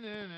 na, na, na.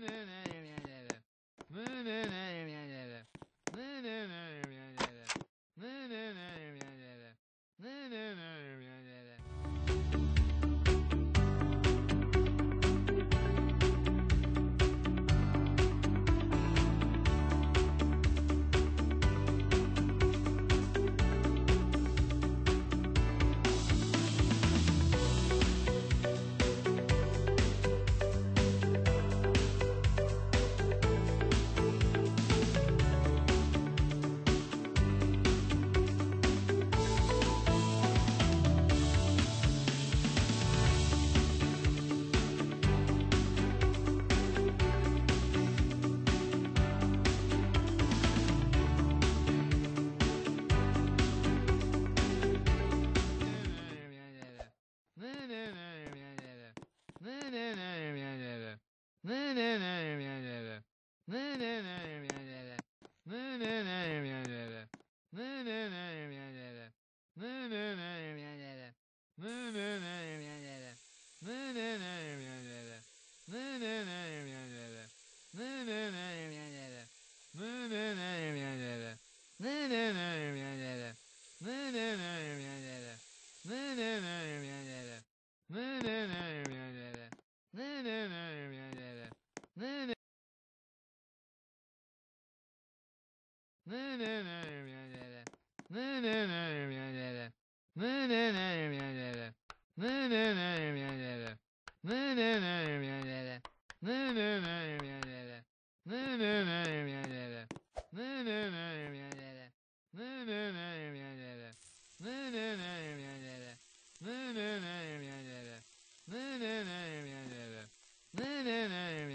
na na Ne ne ne